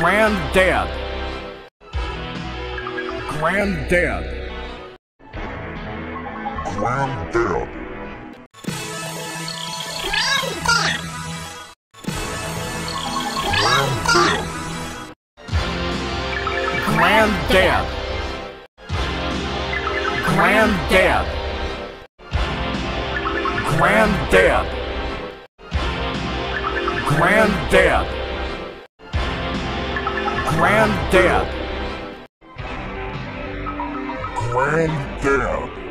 Granddad. Granddad. Granddad. Granddad. Granddad. Granddad. Granddad. Granddad. Granddad. Granddad. Granddad.